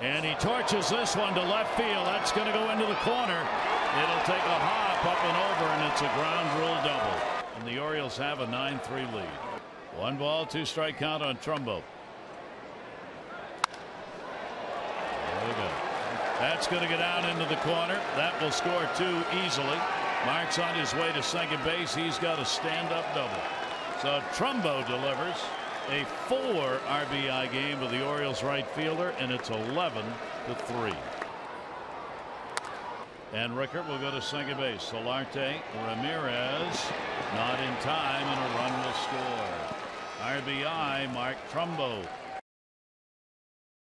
And he torches this one to left field. That's going to go into the corner. It'll take a hop up and over, and it's a ground rule double. And the Orioles have a 9 3 lead. One ball, two strike count on Trumbo. There we go. That's going to get down into the corner. That will score two easily. Mark's on his way to second base. He's got a stand up double. So Trumbo delivers a four RBI game with the Orioles right fielder, and it's 11 to 3. And Rickard will go to second base. Solarte, Ramirez, not in time, and a run will score. RBI, Mark Trumbo